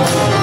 Oh.